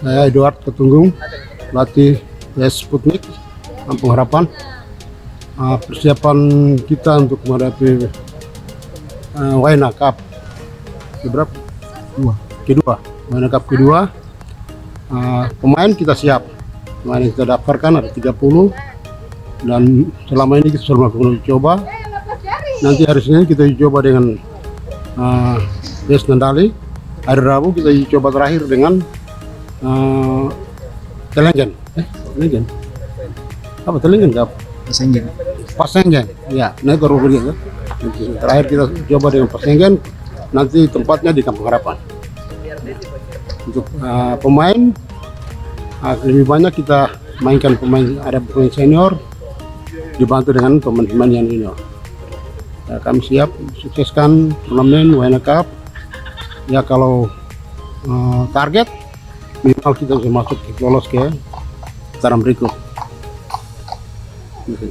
Saya Eduard Ketunggung, pelatih PS Sputnik, Kampung Harapan. Uh, persiapan kita untuk menghadapi uh, Waina Cup keberapa? Dua. Kedua. Waina Cup kedua. Uh, pemain kita siap. Pemain yang kita daftarkan ada 30 dan selama ini kita sudah melakukan coba. Nanti hari Senin kita coba dengan uh, PS Nandali. Hari Rabu kita coba terakhir dengan uh. Eh, Telengen. Apa Telengen? Apa? Pasenggen. Pasenggen. Ya, nah itu rugi ya. Terakhir kita coba dengan Pasenggen. Nanti tempatnya di Kampung Harapan. Untuk uh, pemain uh, lebih banyak kita mainkan pemain ada pemain senior dibantu dengan pemain-pemain yang junior. Ya, kami siap sukseskan turnamen Wayana Cup. Ya kalau uh, target minimal kita bisa masuk ke lolos ke putaran berikut. Oke.